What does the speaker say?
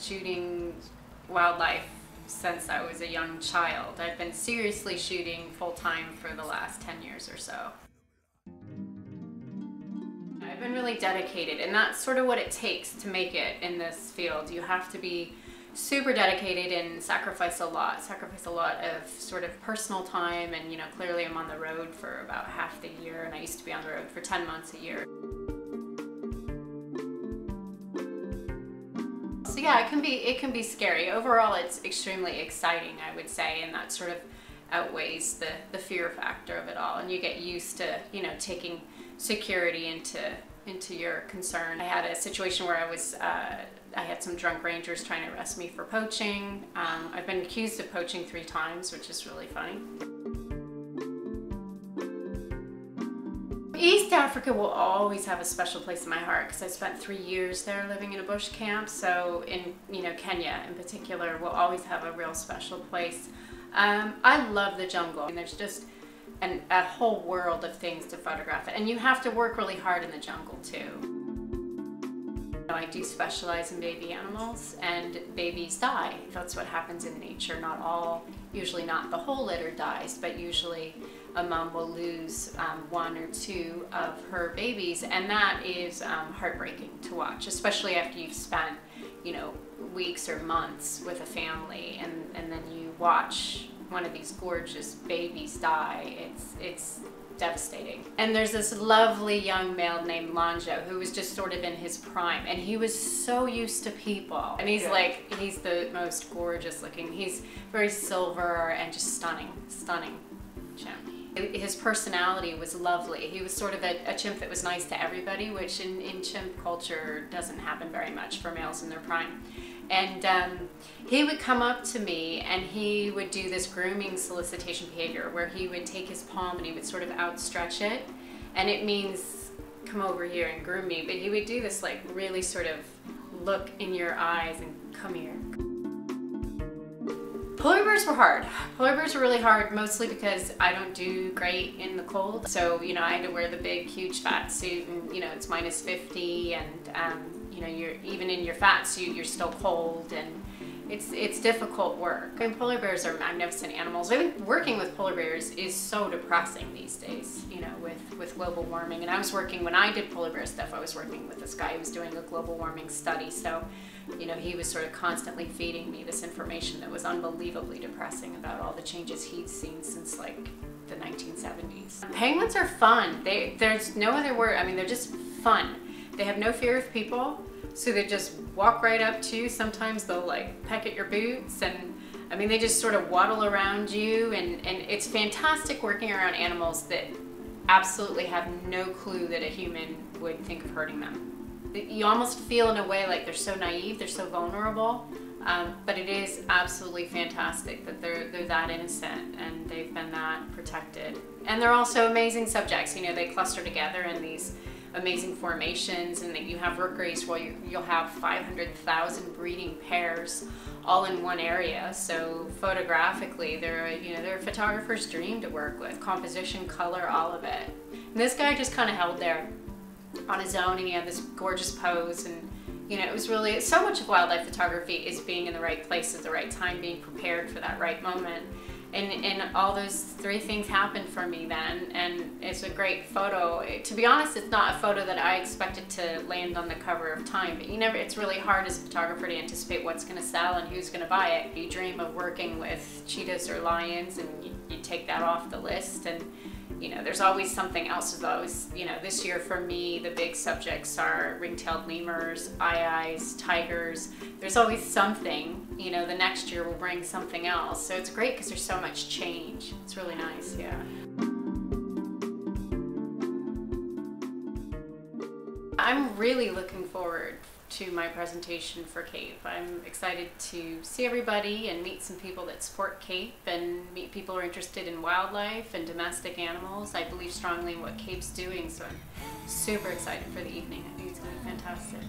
Shooting wildlife since I was a young child. I've been seriously shooting full time for the last 10 years or so. I've been really dedicated and that's sort of what it takes to make it in this field. You have to be super dedicated and sacrifice a lot, sacrifice a lot of sort of personal time and you know clearly I'm on the road for about half the year and I used to be on the road for 10 months a year. Yeah, it can be it can be scary. Overall, it's extremely exciting, I would say, and that sort of outweighs the the fear factor of it all. And you get used to you know taking security into into your concern. I had a situation where I was. Uh, I had some drunk rangers trying to arrest me for poaching. Um, I've been accused of poaching three times, which is really funny. East Africa will always have a special place in my heart because I spent three years there living in a bush camp. So in you know Kenya in particular will always have a real special place. Um, I love the jungle and there's just an, a whole world of things to photograph it and you have to work really hard in the jungle too. I do specialize in baby animals and babies die. That's what happens in nature. Not all, usually not the whole litter dies, but usually a mom will lose um, one or two of her babies and that is um, heartbreaking to watch, especially after you've spent, you know, weeks or months with a family and, and then you watch one of these gorgeous babies die. It's, it's devastating. And there's this lovely young male named Lonjo who was just sort of in his prime and he was so used to people. And he's yeah. like, he's the most gorgeous looking. He's very silver and just stunning, stunning chimp. His personality was lovely. He was sort of a, a chimp that was nice to everybody, which in, in chimp culture doesn't happen very much for males in their prime. And um, he would come up to me and he would do this grooming solicitation behavior where he would take his palm and he would sort of outstretch it. And it means come over here and groom me. But he would do this like really sort of look in your eyes and come here. Polar bears were hard. Polar bears were really hard mostly because I don't do great in the cold. So, you know, I had to wear the big, huge fat suit and, you know, it's minus 50 and um, you know, you're even in your fat suit, you're still cold and it's it's difficult work. And polar bears are magnificent animals. I think working with polar bears is so depressing these days, you know, with, with global warming. And I was working, when I did polar bear stuff, I was working with this guy who was doing a global warming study. So, you know, he was sort of constantly feeding me this information that was unbelievably depressing about all the changes he'd seen since like the 1970s. Penguins are fun. They, there's no other word. I mean, they're just fun. They have no fear of people. So they just walk right up to you. Sometimes they'll like peck at your boots and I mean, they just sort of waddle around you and, and it's fantastic working around animals that absolutely have no clue that a human would think of hurting them. You almost feel in a way like they're so naive, they're so vulnerable, um, but it is absolutely fantastic that they're, they're that innocent and they've been that protected. And they're also amazing subjects. You know, they cluster together in these amazing formations and that you have rookeries where you, will have 500,000 breeding pairs all in one area. So photographically, they're you know they're a photographer's dream to work with. Composition, color, all of it. And this guy just kind of held there on his own, and he had this gorgeous pose and. You know, it was really so much of wildlife photography is being in the right place at the right time, being prepared for that right moment and, and all those three things happened for me then and it's a great photo to be honest it's not a photo that i expected to land on the cover of time but you never it's really hard as a photographer to anticipate what's going to sell and who's going to buy it you dream of working with cheetahs or lions and you, you take that off the list and you know, there's always something else. There's always, you know, this year for me, the big subjects are ring-tailed lemurs, aye-ayes, tigers. There's always something, you know, the next year will bring something else. So it's great because there's so much change. It's really nice, yeah. I'm really looking forward to my presentation for CAPE. I'm excited to see everybody and meet some people that support CAPE and meet people who are interested in wildlife and domestic animals. I believe strongly in what CAPE's doing, so I'm super excited for the evening. I think it's going to be fantastic.